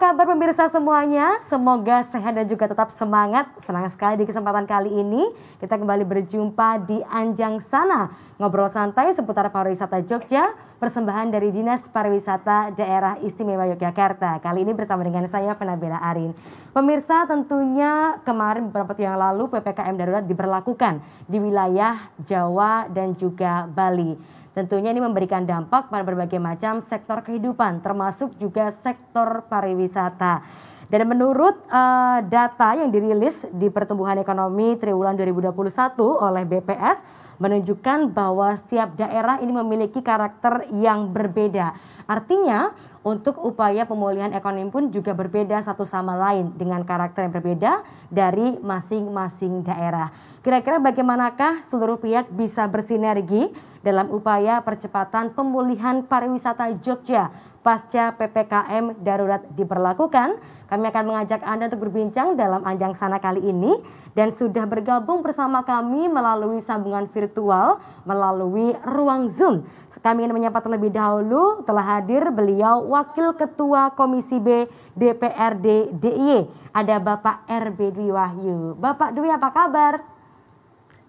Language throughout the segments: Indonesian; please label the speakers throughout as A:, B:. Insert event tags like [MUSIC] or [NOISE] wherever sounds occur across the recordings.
A: kabar pemirsa semuanya? Semoga sehat dan juga tetap semangat. Senang sekali di kesempatan kali ini kita kembali berjumpa di Anjang Sana. Ngobrol santai seputar pariwisata Jogja, persembahan dari Dinas Pariwisata Daerah Istimewa Yogyakarta. Kali ini bersama dengan saya Penabela Arin. Pemirsa tentunya kemarin beberapa waktu yang lalu PPKM darurat diberlakukan di wilayah Jawa dan juga Bali. Tentunya ini memberikan dampak pada berbagai macam sektor kehidupan termasuk juga sektor pariwisata. Dan menurut uh, data yang dirilis di pertumbuhan ekonomi triwulan 2021 oleh BPS menunjukkan bahwa setiap daerah ini memiliki karakter yang berbeda. Artinya untuk upaya pemulihan ekonomi pun juga berbeda satu sama lain dengan karakter yang berbeda dari masing-masing daerah. Kira-kira bagaimanakah seluruh pihak bisa bersinergi dalam upaya percepatan pemulihan pariwisata Jogja pasca PPKM darurat diberlakukan? Kami akan mengajak Anda untuk berbincang dalam Anjang Sana kali ini dan sudah bergabung bersama kami melalui sambungan virtual melalui ruang Zoom. Kami ingin menyapa terlebih dahulu telah hadir beliau Wakil Ketua Komisi B DPRD DIY. Ada Bapak RB Dwi Wahyu. Bapak Dwi apa kabar?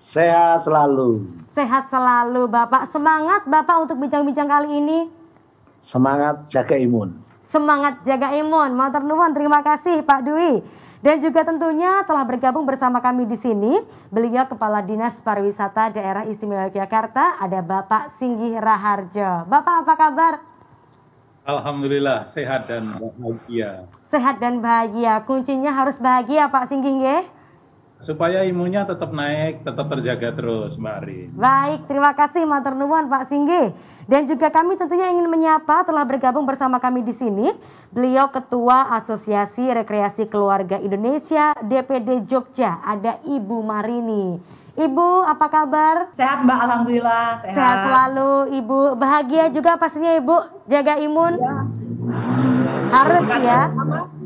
B: Sehat selalu.
A: Sehat selalu Bapak. Semangat Bapak untuk bincang-bincang kali ini.
B: Semangat jaga imun.
A: Semangat jaga imun. Matur nuwun. Terima kasih Pak Dwi. Dan juga tentunya telah bergabung bersama kami di sini beliau Kepala Dinas Pariwisata Daerah Istimewa Yogyakarta ada Bapak Singgih Raharjo. Bapak apa kabar?
C: Alhamdulillah sehat dan bahagia.
A: Sehat dan bahagia. Kuncinya harus bahagia Pak Singgih nggih
C: supaya imunnya tetap naik, tetap terjaga terus, Mbak Ari.
A: Baik, terima kasih Matur Nuwun Pak Singgi. Dan juga kami tentunya ingin menyapa telah bergabung bersama kami di sini beliau Ketua Asosiasi Rekreasi Keluarga Indonesia DPD Jogja, ada Ibu Marini. Ibu, apa kabar?
D: Sehat Mbak, Alhamdulillah.
A: Sehat, sehat selalu Ibu. Bahagia juga pastinya Ibu, jaga imun. Ya. Harus ya. Apa?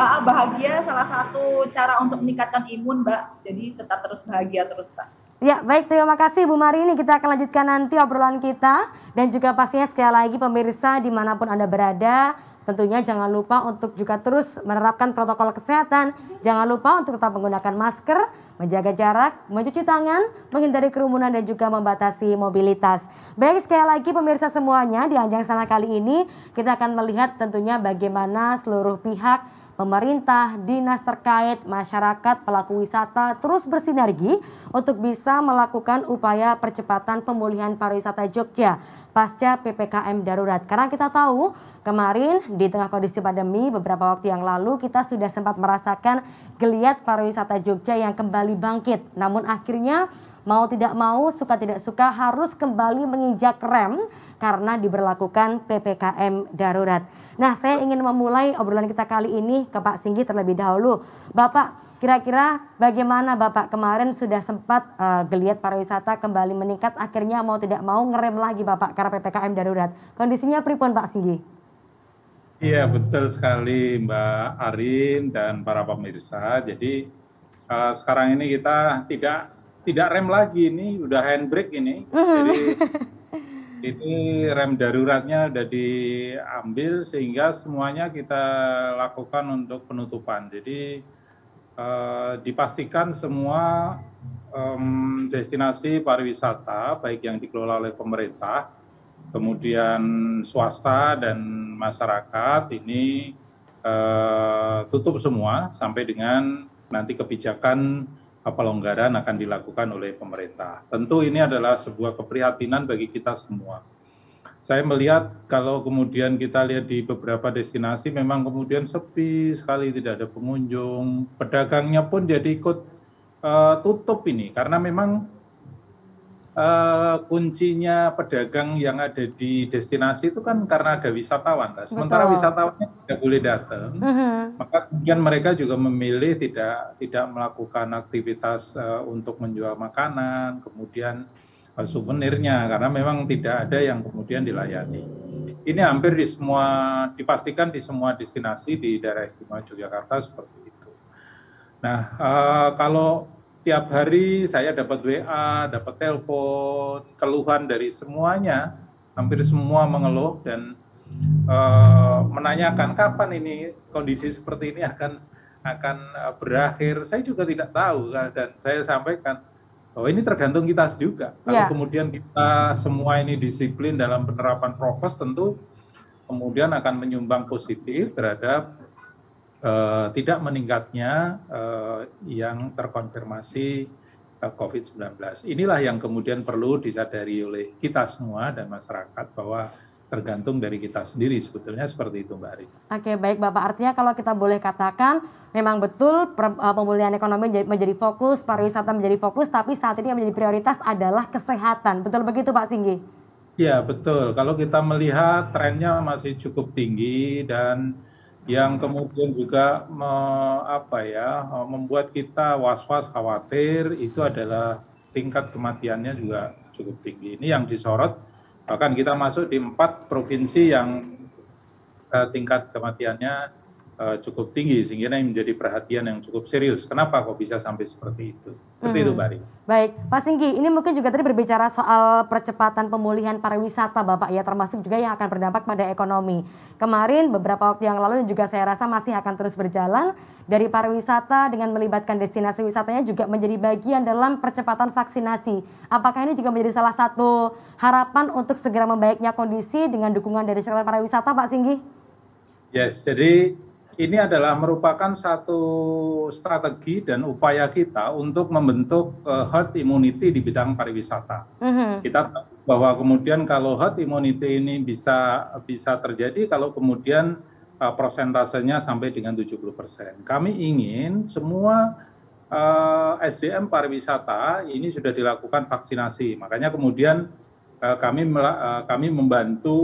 D: Uh, bahagia salah satu cara untuk meningkatkan imun, Mbak. Jadi tetap terus bahagia terus, Mbak.
A: Ya, baik terima kasih Bu Marini. Kita akan lanjutkan nanti obrolan kita dan juga pastinya sekali lagi pemirsa di mana pun Anda berada, tentunya jangan lupa untuk juga terus menerapkan protokol kesehatan. Jangan lupa untuk tetap menggunakan masker, menjaga jarak, mencuci tangan, menghindari kerumunan dan juga membatasi mobilitas. Baik sekali lagi pemirsa semuanya di Anjang Sana kali ini kita akan melihat tentunya bagaimana seluruh pihak pemerintah, dinas terkait, masyarakat, pelaku wisata terus bersinergi untuk bisa melakukan upaya percepatan pemulihan pariwisata Jogja pasca PPKM darurat. Karena kita tahu kemarin di tengah kondisi pandemi beberapa waktu yang lalu kita sudah sempat merasakan geliat pariwisata Jogja yang kembali bangkit. Namun akhirnya mau tidak mau, suka tidak suka harus kembali menginjak rem karena diberlakukan PPKM darurat. Nah, saya ingin memulai obrolan kita kali ini ke Pak Singgi terlebih dahulu. Bapak, kira-kira bagaimana Bapak kemarin sudah sempat uh, geliat pariwisata kembali meningkat, akhirnya mau tidak mau ngerem lagi Bapak karena PPKM darurat. Kondisinya pripun Pak Singgi?
C: Iya, betul sekali Mbak Arin dan para pemirsa. Jadi uh, sekarang ini kita tidak tidak rem lagi ini, udah handbrake ini. Mm -hmm. Jadi [LAUGHS] ini rem daruratnya sudah diambil sehingga semuanya kita lakukan untuk penutupan. Jadi eh, dipastikan semua um, destinasi pariwisata baik yang dikelola oleh pemerintah, kemudian swasta dan masyarakat ini eh, tutup semua sampai dengan nanti kebijakan pelonggaran akan dilakukan oleh pemerintah. Tentu ini adalah sebuah keprihatinan bagi kita semua. Saya melihat kalau kemudian kita lihat di beberapa destinasi memang kemudian sepi sekali tidak ada pengunjung, pedagangnya pun jadi ikut uh, tutup ini karena memang uh, kuncinya pedagang yang ada di destinasi itu kan karena ada wisatawan. Kan? Sementara Betul. wisatawannya tidak boleh datang, uh-huh. maka kemudian mereka juga memilih tidak tidak melakukan aktivitas uh, untuk menjual makanan, kemudian uh, souvenirnya karena memang tidak ada yang kemudian dilayani. Ini hampir di semua dipastikan di semua destinasi di daerah istimewa Yogyakarta seperti itu. Nah, uh, kalau tiap hari saya dapat WA, dapat telepon, keluhan dari semuanya, hampir semua mengeluh dan uh, menanyakan kapan ini kondisi seperti ini akan akan uh, berakhir. Saya juga tidak tahu dan saya sampaikan bahwa ini tergantung kita juga. Kalau yeah. kemudian kita semua ini disiplin dalam penerapan prokes tentu kemudian akan menyumbang positif terhadap uh, tidak meningkatnya uh, yang terkonfirmasi uh, COVID-19. Inilah yang kemudian perlu disadari oleh kita semua dan masyarakat bahwa tergantung dari kita sendiri sebetulnya seperti itu Mbak Ari.
A: Oke baik Bapak artinya kalau kita boleh katakan memang betul pemulihan ekonomi menjadi fokus, pariwisata menjadi fokus tapi saat ini yang menjadi prioritas adalah kesehatan. Betul begitu Pak Singgi?
C: Ya betul. Kalau kita melihat trennya masih cukup tinggi dan yang kemudian juga me, apa ya membuat kita was-was khawatir itu adalah tingkat kematiannya juga cukup tinggi. Ini yang disorot bahkan kita masuk di empat provinsi yang uh, tingkat kematiannya uh, cukup tinggi sehingga ini menjadi perhatian yang cukup serius. Kenapa kok bisa sampai seperti itu? Seperti hmm. itu, Bari.
A: Baik, Pak Singgi, ini mungkin juga tadi berbicara soal percepatan pemulihan pariwisata, Bapak ya, termasuk juga yang akan berdampak pada ekonomi. Kemarin beberapa waktu yang lalu dan juga saya rasa masih akan terus berjalan dari pariwisata dengan melibatkan destinasi wisatanya juga menjadi bagian dalam percepatan vaksinasi. Apakah ini juga menjadi salah satu harapan untuk segera membaiknya kondisi dengan dukungan dari sektor pariwisata, Pak Singgi?
C: Yes, jadi ini adalah merupakan satu strategi dan upaya kita untuk membentuk uh, herd immunity di bidang pariwisata. Mm-hmm. Kita tahu bahwa kemudian kalau herd immunity ini bisa bisa terjadi kalau kemudian uh, prosentasenya sampai dengan 70 persen. Kami ingin semua uh, eh, SDM pariwisata ini sudah dilakukan vaksinasi. Makanya kemudian kami uh, kami membantu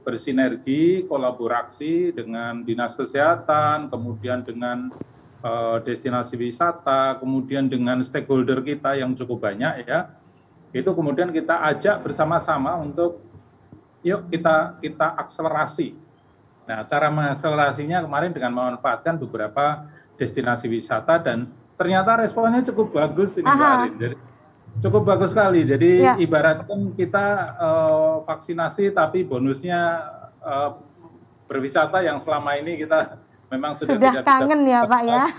C: bersinergi, kolaborasi dengan dinas kesehatan, kemudian dengan uh, destinasi wisata, kemudian dengan stakeholder kita yang cukup banyak ya. Itu kemudian kita ajak bersama-sama untuk yuk kita kita akselerasi. Nah, cara mengakselerasinya kemarin dengan memanfaatkan beberapa destinasi wisata dan ternyata responnya cukup bagus ini Mbak Arin. Jadi cukup bagus sekali. Jadi ya. ibaratkan kita uh, vaksinasi tapi bonusnya uh, berwisata yang selama ini kita memang sudah,
A: sudah tidak
C: kangen
A: bisa ya Pak ya. [LAUGHS]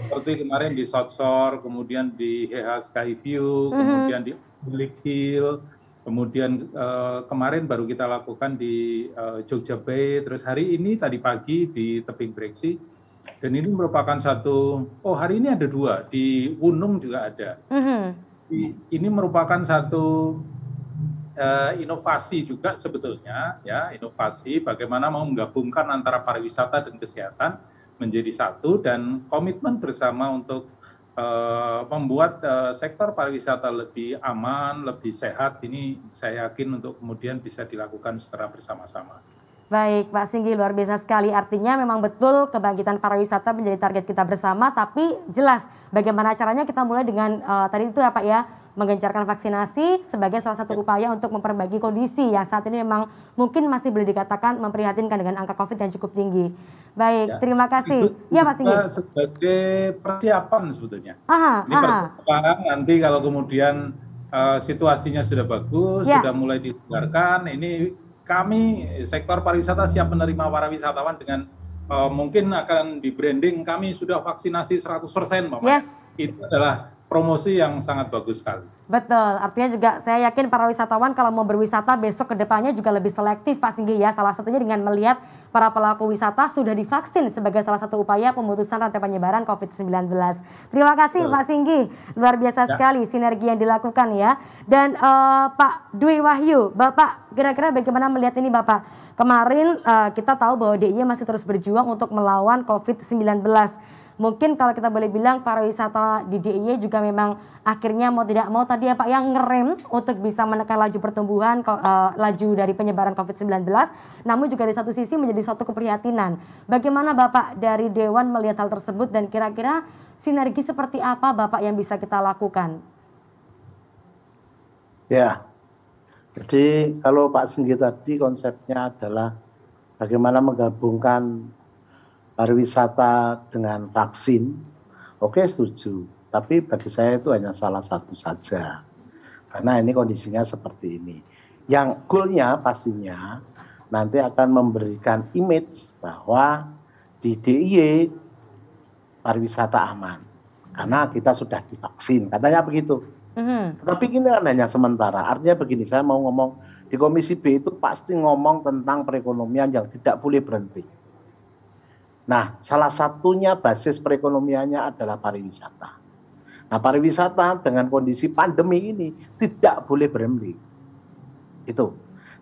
C: Seperti kemarin di Sotsor, kemudian di Heha Skyview, mm -hmm. kemudian di Lake Hill, kemudian uh, kemarin baru kita lakukan di uh, Jogja Bay, terus hari ini tadi pagi di Tebing Breksi. Dan ini merupakan satu, oh hari ini ada dua, di Wunung juga ada. Mm -hmm ini merupakan satu uh, inovasi juga sebetulnya ya inovasi bagaimana mau menggabungkan antara pariwisata dan kesehatan menjadi satu dan komitmen bersama untuk uh, membuat uh, sektor pariwisata lebih aman, lebih sehat ini saya yakin untuk kemudian bisa dilakukan secara bersama-sama.
A: Baik, Pak Singgi luar biasa sekali. Artinya memang betul kebangkitan pariwisata menjadi target kita bersama, tapi jelas bagaimana caranya kita mulai dengan uh, tadi itu ya Pak ya, menggencarkan vaksinasi sebagai salah satu upaya untuk memperbaiki kondisi yang saat ini memang mungkin masih boleh dikatakan memprihatinkan dengan angka COVID yang cukup tinggi. Baik, ya, terima kasih.
C: ya Pak Singgi. Sebagai persiapan sebetulnya. Aha, Ini aha. persiapan nanti kalau kemudian uh, situasinya sudah bagus, ya. sudah mulai dibubarkan, ini kami sektor pariwisata siap menerima para wisatawan dengan uh, mungkin akan di branding kami sudah vaksinasi 100% Bapak. Yes. Itu adalah promosi yang sangat bagus sekali.
A: Betul, artinya juga saya yakin para wisatawan kalau mau berwisata besok ke depannya juga lebih selektif Pak Singgi ya. Salah satunya dengan melihat para pelaku wisata sudah divaksin sebagai salah satu upaya pemutusan rantai penyebaran COVID-19. Terima kasih Betul. Pak Singgi, luar biasa ya. sekali sinergi yang dilakukan ya. Dan uh, Pak Dwi Wahyu, Bapak kira-kira bagaimana melihat ini Bapak? Kemarin uh, kita tahu bahwa DIY masih terus berjuang untuk melawan COVID-19 mungkin kalau kita boleh bilang pariwisata di DIY juga memang akhirnya mau tidak mau tadi ya Pak yang ngerem untuk bisa menekan laju pertumbuhan uh, laju dari penyebaran COVID-19 namun juga di satu sisi menjadi suatu keprihatinan. Bagaimana Bapak dari Dewan melihat hal tersebut dan kira-kira sinergi seperti apa Bapak yang bisa kita lakukan?
B: Ya, jadi kalau Pak Singgi tadi konsepnya adalah bagaimana menggabungkan pariwisata dengan vaksin, oke setuju. Tapi bagi saya itu hanya salah satu saja. Karena ini kondisinya seperti ini. Yang goalnya pastinya nanti akan memberikan image bahwa di DIY pariwisata aman karena kita sudah divaksin katanya begitu. Mm-hmm. Tetapi ini kan hanya sementara. Artinya begini, saya mau ngomong di Komisi B itu pasti ngomong tentang perekonomian yang tidak boleh berhenti. Nah, salah satunya basis perekonomiannya adalah pariwisata. Nah, pariwisata dengan kondisi pandemi ini tidak boleh berhenti. Itu.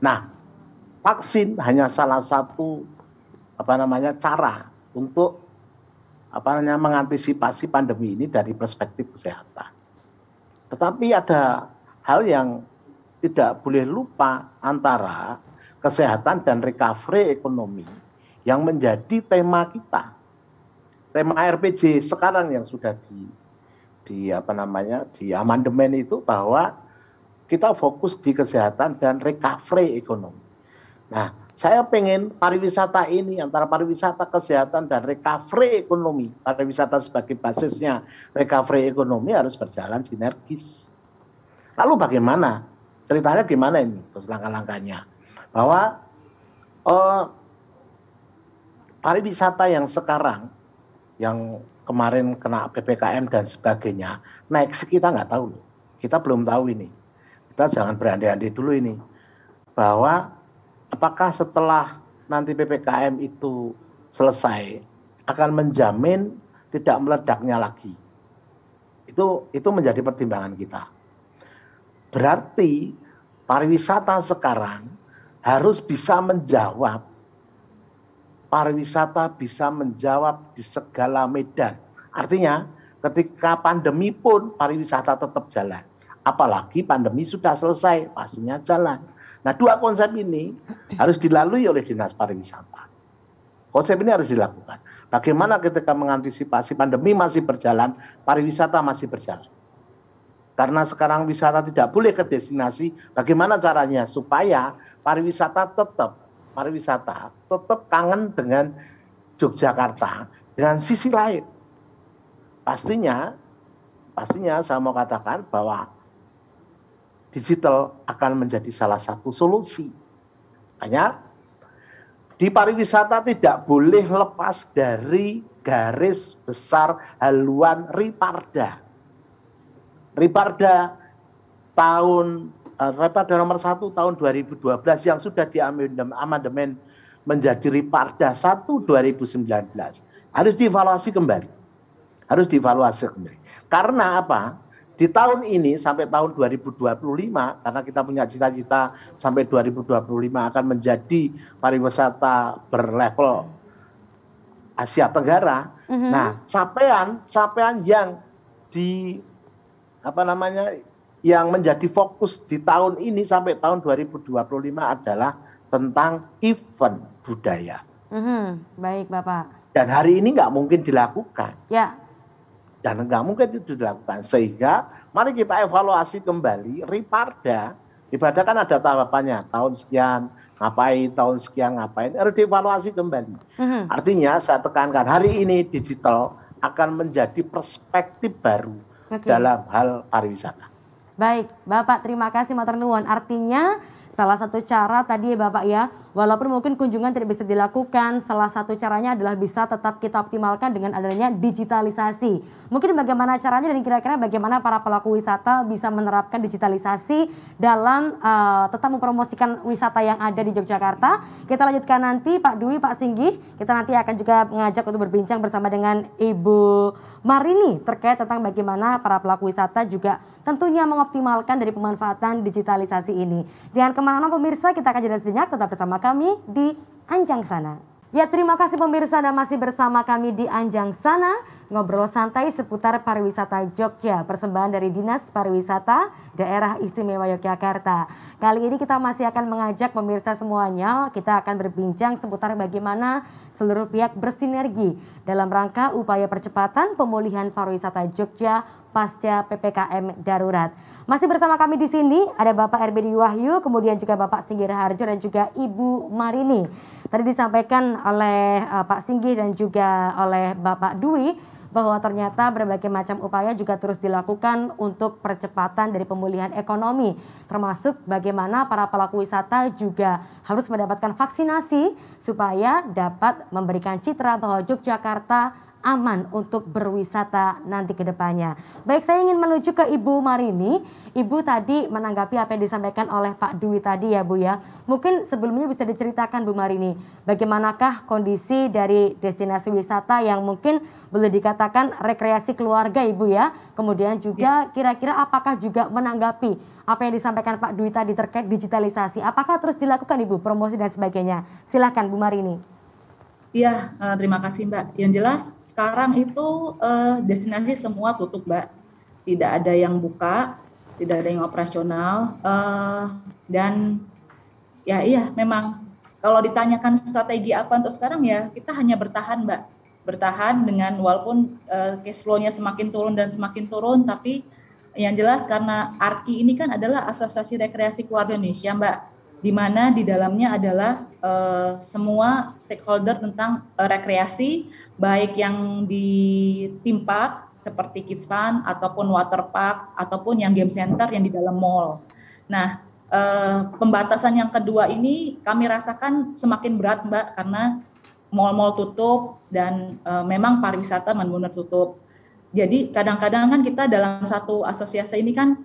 B: Nah, vaksin hanya salah satu apa namanya cara untuk apa namanya mengantisipasi pandemi ini dari perspektif kesehatan. Tetapi ada hal yang tidak boleh lupa antara kesehatan dan recovery ekonomi yang menjadi tema kita. Tema RPG sekarang yang sudah di di apa namanya di amandemen itu bahwa kita fokus di kesehatan dan recovery ekonomi. Nah, saya pengen pariwisata ini antara pariwisata kesehatan dan recovery ekonomi, pariwisata sebagai basisnya recovery ekonomi harus berjalan sinergis. Lalu bagaimana? Ceritanya gimana ini? Terus langkah-langkahnya. Bahwa eh, pariwisata yang sekarang yang kemarin kena PPKM dan sebagainya, naik kita nggak tahu loh. Kita belum tahu ini. Kita jangan berandai-andai dulu ini. Bahwa apakah setelah nanti PPKM itu selesai akan menjamin tidak meledaknya lagi. Itu itu menjadi pertimbangan kita. Berarti pariwisata sekarang harus bisa menjawab pariwisata bisa menjawab di segala medan. Artinya ketika pandemi pun pariwisata tetap jalan. Apalagi pandemi sudah selesai, pastinya jalan. Nah dua konsep ini harus dilalui oleh Dinas Pariwisata. Konsep ini harus dilakukan. Bagaimana ketika mengantisipasi pandemi masih berjalan, pariwisata masih berjalan. Karena sekarang wisata tidak boleh ke destinasi, bagaimana caranya supaya pariwisata tetap pariwisata tetap kangen dengan Yogyakarta dengan sisi lain. Pastinya, pastinya saya mau katakan bahwa digital akan menjadi salah satu solusi. Hanya di pariwisata tidak boleh lepas dari garis besar haluan Riparda. Riparda tahun uh, Reparda nomor 1 tahun 2012 yang sudah diamandemen menjadi Riparda 1 2019 harus dievaluasi kembali. Harus dievaluasi kembali. Karena apa? Di tahun ini sampai tahun 2025 karena kita punya cita-cita sampai 2025 akan menjadi pariwisata berlevel Asia Tenggara. Mm -hmm. Nah, capaian capaian yang di apa namanya yang menjadi fokus di tahun ini sampai tahun 2025 adalah tentang event budaya. Mm-hmm.
A: Baik, Bapak.
B: Dan hari ini nggak mungkin dilakukan.
A: Ya.
B: Dan nggak mungkin itu dilakukan. Sehingga mari kita evaluasi kembali Riparda. Riparda kan ada tahapannya, tahun sekian ngapain, tahun sekian ngapain, harus dievaluasi kembali. Mm-hmm. Artinya saya tekankan hari ini digital akan menjadi perspektif baru okay. dalam hal pariwisata.
A: Baik, Bapak terima kasih Matur Nuwun. Artinya salah satu cara tadi ya Bapak ya Walaupun mungkin kunjungan tidak bisa dilakukan, salah satu caranya adalah bisa tetap kita optimalkan dengan adanya digitalisasi. Mungkin bagaimana caranya dan kira-kira bagaimana para pelaku wisata bisa menerapkan digitalisasi dalam uh, tetap mempromosikan wisata yang ada di Yogyakarta. Kita lanjutkan nanti Pak Dwi, Pak Singgih. Kita nanti akan juga mengajak untuk berbincang bersama dengan Ibu Marini terkait tentang bagaimana para pelaku wisata juga tentunya mengoptimalkan dari pemanfaatan digitalisasi ini. Jangan ke mana-mana pemirsa, kita akan jeda sejenak tetap bersama kami di Anjang Sana. Ya terima kasih pemirsa dan masih bersama kami di Anjang Sana. Ngobrol santai seputar pariwisata Jogja, persembahan dari Dinas Pariwisata Daerah Istimewa Yogyakarta. Kali ini kita masih akan mengajak pemirsa semuanya, kita akan berbincang seputar bagaimana seluruh pihak bersinergi dalam rangka upaya percepatan pemulihan pariwisata Jogja pasca PPKM darurat. Masih bersama kami di sini ada Bapak RBD Wahyu, kemudian juga Bapak Singgir Harjo dan juga Ibu Marini. Tadi disampaikan oleh uh, Pak Singgih dan juga oleh Bapak Dwi bahwa ternyata berbagai macam upaya juga terus dilakukan untuk percepatan dari pemulihan ekonomi, termasuk bagaimana para pelaku wisata juga harus mendapatkan vaksinasi supaya dapat memberikan citra bahwa Yogyakarta aman untuk berwisata nanti ke depannya. Baik, saya ingin menuju ke Ibu Marini. Ibu tadi menanggapi apa yang disampaikan oleh Pak Dwi tadi ya Bu ya. Mungkin sebelumnya bisa diceritakan Bu Marini, bagaimanakah kondisi dari destinasi wisata yang mungkin boleh dikatakan rekreasi keluarga Ibu ya. Kemudian juga ya. kira-kira apakah juga menanggapi apa yang disampaikan Pak Dwi tadi terkait digitalisasi. Apakah terus dilakukan Ibu promosi dan sebagainya? Silahkan Bu Marini.
D: Iya, terima kasih Mbak. Yang jelas sekarang itu uh, destinasi semua tutup Mbak. Tidak ada yang buka, tidak ada yang operasional. Uh, dan ya iya memang kalau ditanyakan strategi apa untuk sekarang ya kita hanya bertahan Mbak. Bertahan dengan walaupun uh, cash flow-nya semakin turun dan semakin turun, tapi yang jelas karena ARKI ini kan adalah Asosiasi Rekreasi Keluarga Indonesia Mbak di mana di dalamnya adalah uh, semua stakeholder tentang uh, rekreasi, baik yang di theme park seperti Kids Fun ataupun water park ataupun yang game center yang di dalam mall. Nah, uh, pembatasan yang kedua ini kami rasakan semakin berat, Mbak, karena mall-mall tutup dan uh, memang pariwisata benar-benar tutup. Jadi kadang-kadang kan kita dalam satu asosiasi ini kan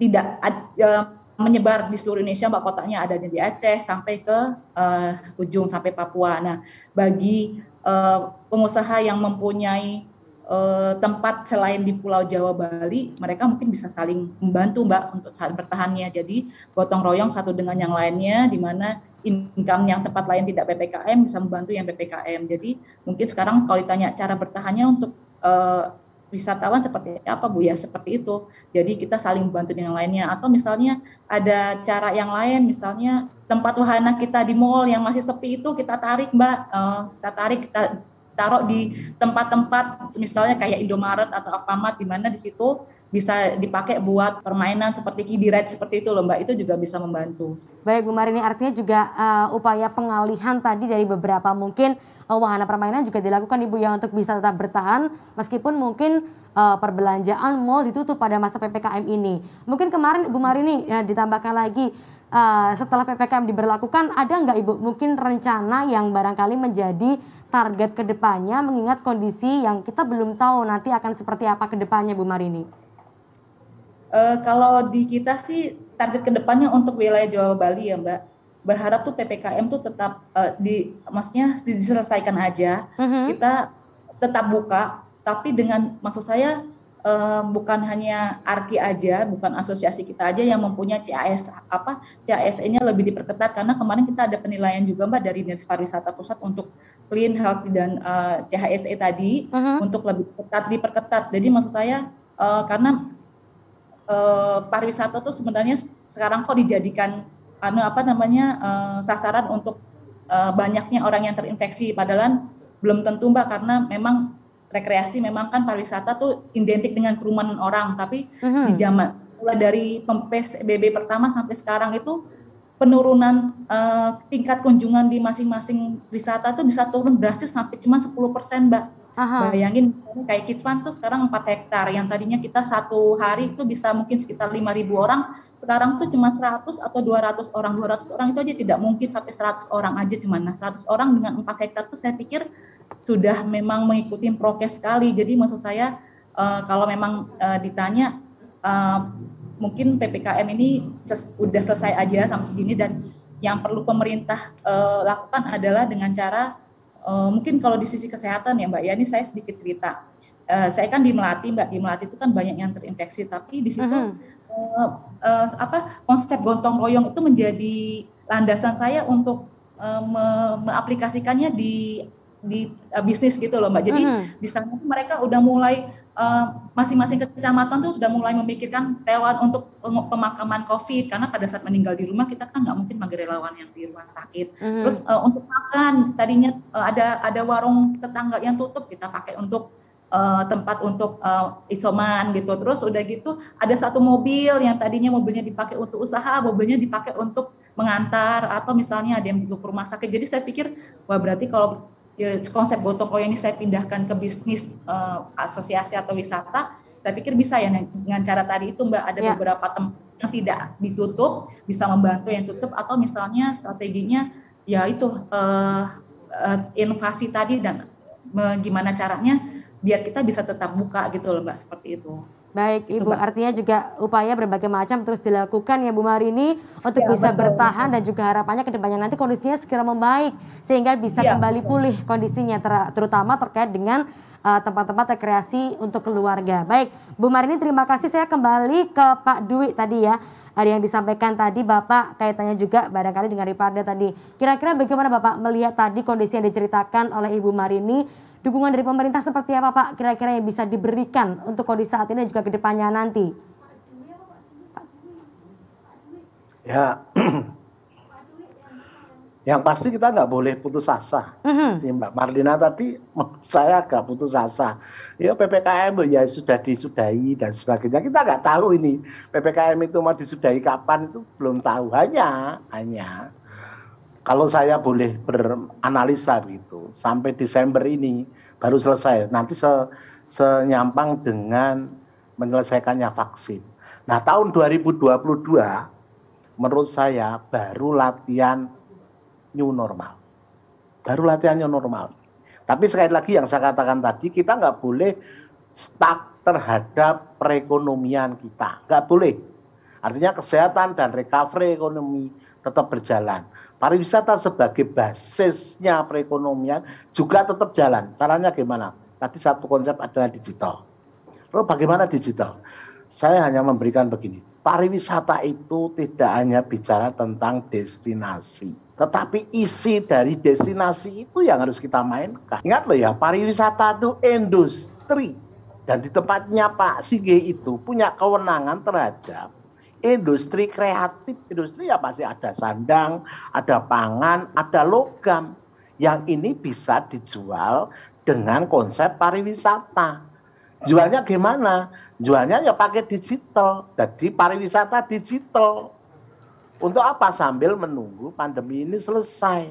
D: tidak uh, menyebar di seluruh Indonesia, mbak kotanya ada di Aceh sampai ke uh, ujung sampai Papua. Nah, bagi uh, pengusaha yang mempunyai uh, tempat selain di Pulau Jawa Bali, mereka mungkin bisa saling membantu mbak untuk saling bertahannya. Jadi gotong royong satu dengan yang lainnya, di mana income yang tempat lain tidak ppkm bisa membantu yang ppkm. Jadi mungkin sekarang kalau ditanya cara bertahannya untuk wisatawan seperti apa Bu ya seperti itu. Jadi kita saling membantu dengan lainnya atau misalnya ada cara yang lain misalnya tempat wahana kita di mall yang masih sepi itu kita tarik Mbak, uh, kita tarik kita taruh di tempat-tempat misalnya kayak Indomaret atau Alfamart di mana di situ bisa dipakai buat permainan seperti kiddie ride seperti itu loh Mbak, itu juga bisa membantu.
A: Baik Bu Marini, artinya juga uh, upaya pengalihan tadi dari beberapa mungkin wahana permainan juga dilakukan Ibu ya untuk bisa tetap bertahan meskipun mungkin uh, perbelanjaan mall ditutup pada masa PPKM ini. Mungkin kemarin Bu Marini ya, ditambahkan lagi uh, setelah PPKM diberlakukan ada nggak Ibu mungkin rencana yang barangkali menjadi target ke depannya mengingat kondisi yang kita belum tahu nanti akan seperti apa ke depannya Bu Marini?
D: Uh, kalau di kita sih target ke depannya untuk wilayah Jawa Bali ya Mbak, berharap tuh ppkm tuh tetap uh, di, maksudnya diselesaikan aja. Uh-huh. Kita tetap buka, tapi dengan maksud saya uh, bukan hanya ARKI aja, bukan asosiasi kita aja yang mempunyai CAS apa CASE-nya lebih diperketat karena kemarin kita ada penilaian juga Mbak dari Dinas Pariwisata Pusat untuk clean health dan uh, CHSE tadi uh-huh. untuk lebih ketat diperketat. Jadi maksud saya uh, karena uh, pariwisata tuh sebenarnya sekarang kok dijadikan anu apa namanya uh, sasaran untuk uh, banyaknya orang yang terinfeksi. Padahal belum tentu Mbak karena memang rekreasi memang kan pariwisata tuh identik dengan kerumunan orang. Tapi uh-huh. di zaman mulai dari PSBB pertama sampai sekarang itu penurunan uh, tingkat kunjungan di masing-masing wisata tuh bisa turun drastis sampai cuma 10% Mbak Aha. Bayangin misalnya kayak Kids Fun tuh sekarang 4 hektar, yang tadinya kita satu hari itu bisa mungkin sekitar 5.000 orang, sekarang tuh cuma 100 atau 200 orang. 200 orang itu aja tidak mungkin sampai 100 orang aja cuma. Nah 100 orang dengan 4 hektar tuh saya pikir sudah memang mengikuti prokes sekali. Jadi maksud saya uh, kalau memang uh, ditanya uh, mungkin PPKM ini ses selesai aja sampai segini dan yang perlu pemerintah uh, lakukan adalah dengan cara uh, mungkin kalau di sisi kesehatan ya Mbak ya ini saya sedikit cerita. Uh, saya kan di Melati Mbak, di Melati itu kan banyak yang terinfeksi tapi di situ uh -huh. uh, uh, apa konsep gotong royong itu menjadi landasan saya untuk uh, me mengaplikasikannya di di uh, bisnis gitu loh Mbak. Jadi uh -huh. di sana mereka udah mulai masing-masing uh, kecamatan tuh sudah mulai memikirkan relawan untuk pemakaman COVID karena pada saat meninggal di rumah kita kan nggak mungkin manggil relawan yang di rumah sakit. Mm-hmm. Terus uh, untuk makan tadinya uh, ada ada warung tetangga yang tutup kita pakai untuk uh, tempat untuk uh, isoman gitu. Terus udah gitu ada satu mobil yang tadinya mobilnya dipakai untuk usaha, mobilnya dipakai untuk mengantar atau misalnya ada yang butuh ke rumah sakit. Jadi saya pikir wah berarti kalau konsep gotong royong ini saya pindahkan ke bisnis uh, asosiasi atau wisata, saya pikir bisa ya dengan cara tadi itu Mbak ada ya. beberapa tempat yang tidak ditutup bisa membantu yang tutup atau misalnya strateginya ya itu uh, uh, inovasi tadi dan uh, gimana caranya biar kita bisa tetap buka gitu loh Mbak seperti itu.
A: Baik Ibu, Mbak. artinya juga upaya berbagai macam terus dilakukan ya Bu Marini untuk ya, bisa betul, bertahan betul. dan juga harapannya ke depannya nanti kondisinya segera membaik sehingga bisa ya, kembali betul. pulih kondisinya ter terutama terkait dengan uh, tempat-tempat rekreasi untuk keluarga. Baik, Bu Marini terima kasih saya kembali ke Pak Dwi tadi ya. Ada yang disampaikan tadi Bapak kaitannya juga barangkali dengan Riparda tadi. Kira-kira bagaimana Bapak melihat tadi kondisi yang diceritakan oleh Ibu Marini dukungan dari pemerintah seperti apa Pak kira-kira yang bisa diberikan untuk kondisi saat ini dan juga ke depannya nanti?
B: Ya, [CLEARS THROAT] yang pasti kita nggak boleh putus asa. Mm-hmm. Mbak Marlina tadi [LAUGHS] saya agak putus asa. Ya PPKM ya sudah disudahi dan sebagainya. Kita nggak tahu ini PPKM itu mau disudahi kapan itu belum tahu. Hanya, hanya kalau saya boleh beranalisa begitu, sampai Desember ini baru selesai. Nanti se, senyampang dengan menyelesaikannya vaksin. Nah, tahun 2022 menurut saya baru latihan new normal. Baru latihan new normal. Tapi sekali lagi yang saya katakan tadi, kita nggak boleh stuck terhadap perekonomian kita. Nggak boleh. Artinya kesehatan dan recovery ekonomi tetap berjalan. Pariwisata sebagai basisnya perekonomian juga tetap jalan. Caranya gimana? Tadi satu konsep adalah digital. Lalu bagaimana digital? Saya hanya memberikan begini. Pariwisata itu tidak hanya bicara tentang destinasi. Tetapi isi dari destinasi itu yang harus kita mainkan. Ingat loh ya, pariwisata itu industri. Dan di tempatnya Pak Sige itu punya kewenangan terhadap industri kreatif, industri ya pasti ada sandang, ada pangan, ada logam. Yang ini bisa dijual dengan konsep pariwisata. Jualnya gimana? Jualnya ya pakai digital. Jadi pariwisata digital. Untuk apa? Sambil menunggu pandemi ini selesai.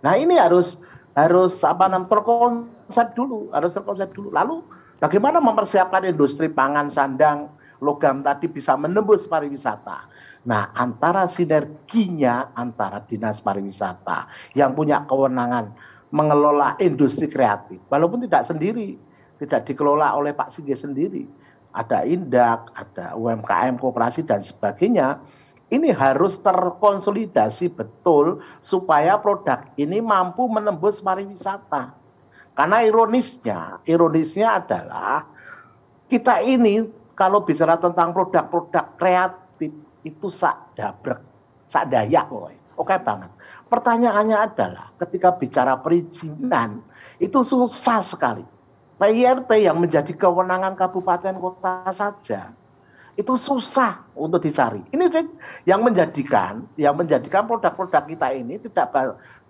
B: Nah ini harus harus apa namanya terkonsep dulu, harus terkonsep dulu. Lalu bagaimana mempersiapkan industri pangan sandang logam tadi bisa menembus pariwisata. Nah, antara sinerginya antara dinas pariwisata yang punya kewenangan mengelola industri kreatif, walaupun tidak sendiri, tidak dikelola oleh Pak Sige sendiri, ada Indak, ada UMKM, kooperasi dan sebagainya, ini harus terkonsolidasi betul supaya produk ini mampu menembus pariwisata. Karena ironisnya, ironisnya adalah kita ini kalau bicara tentang produk-produk kreatif itu sak dabrek, sak dayak woy. Oke banget. Pertanyaannya adalah ketika bicara perizinan itu susah sekali. PIRT yang menjadi kewenangan kabupaten kota saja itu susah untuk dicari. Ini sih yang menjadikan yang menjadikan produk-produk kita ini tidak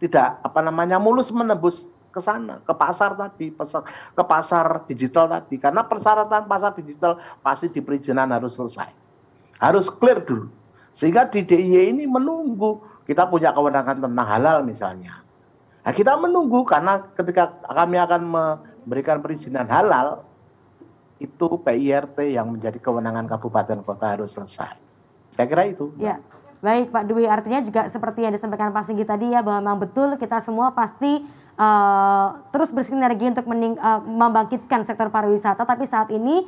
B: tidak apa namanya mulus menembus ke sana, ke pasar tadi, ke pasar digital tadi. Karena persyaratan pasar digital pasti di perizinan harus selesai. Harus clear dulu. Sehingga di DIY ini menunggu kita punya kewenangan tentang halal misalnya. Nah, kita menunggu karena ketika kami akan memberikan perizinan halal, itu PIRT yang menjadi kewenangan kabupaten kota harus selesai. Saya kira itu.
A: Ya. Baik Pak Dwi, artinya juga seperti yang disampaikan Pak Singgi tadi ya bahwa memang betul kita semua pasti uh, terus bersinergi untuk mening, uh, membangkitkan sektor pariwisata tapi saat ini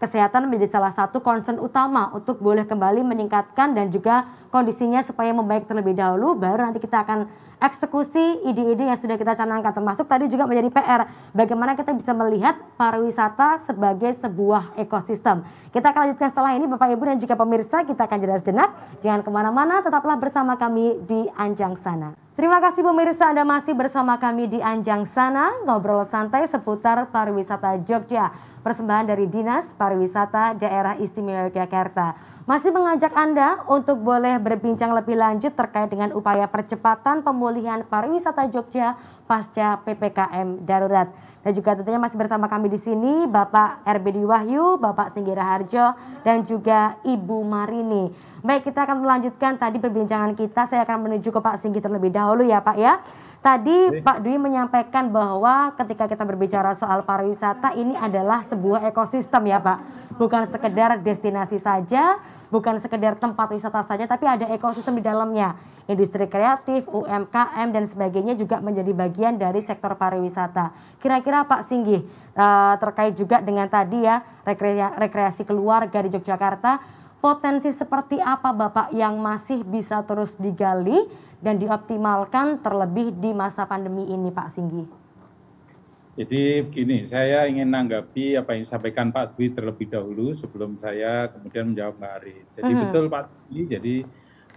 A: kesehatan menjadi salah satu concern utama untuk boleh kembali meningkatkan dan juga kondisinya supaya membaik terlebih dahulu baru nanti kita akan eksekusi ide-ide yang sudah kita canangkan termasuk tadi juga menjadi PR bagaimana kita bisa melihat pariwisata sebagai sebuah ekosistem. Kita akan lanjutkan setelah ini Bapak Ibu dan juga pemirsa kita akan jelas jenak. Jangan ke mana-mana tetaplah bersama kami di Anjang Sana. Terima kasih pemirsa Anda masih bersama kami di Anjang Sana ngobrol santai seputar pariwisata Jogja. Persembahan dari Dinas Pariwisata Daerah Istimewa Yogyakarta. Masih mengajak Anda untuk boleh berbincang lebih lanjut terkait dengan upaya percepatan pemulihan pariwisata Jogja pasca PPKM darurat. Dan juga tentunya masih bersama kami di sini Bapak RBD Wahyu, Bapak Singgira Harjo, dan juga Ibu Marini. Baik, kita akan melanjutkan tadi perbincangan kita. Saya akan menuju ke Pak Singgi terlebih dahulu ya Pak ya. Tadi Pak Dwi menyampaikan bahwa ketika kita berbicara soal pariwisata ini adalah sebuah ekosistem ya Pak. Bukan sekedar destinasi saja, bukan sekedar tempat wisata saja, tapi ada ekosistem di dalamnya. Industri kreatif, UMKM dan sebagainya juga menjadi bagian dari sektor pariwisata. Kira-kira Pak Singgi uh, terkait juga dengan tadi ya rekreasi, rekreasi keluarga di Yogyakarta, potensi seperti apa Bapak yang masih bisa terus digali dan dioptimalkan terlebih di masa pandemi ini Pak Singgi?
C: Jadi begini, saya ingin menanggapi apa yang disampaikan Pak Dwi terlebih dahulu sebelum saya kemudian menjawab Mbak Ari. Jadi hmm. betul Pak Dwi, jadi